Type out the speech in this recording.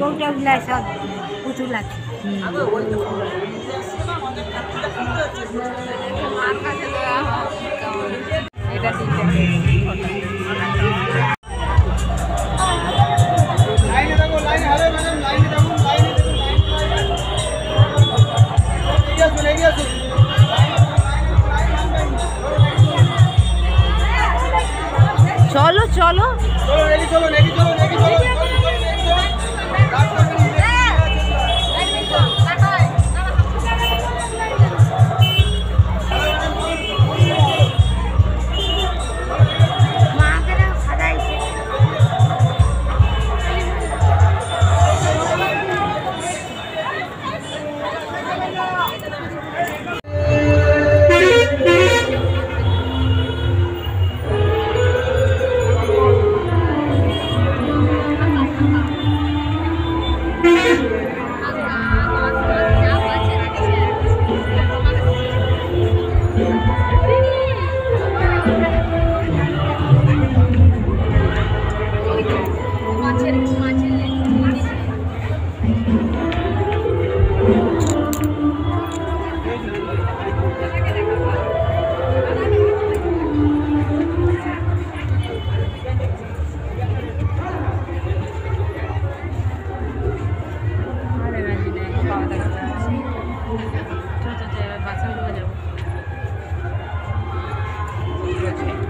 কোনটা উল্লাহ সব পুতুল আছে এটা তিনটা चलो चलो। चलो चलो चलो Okay.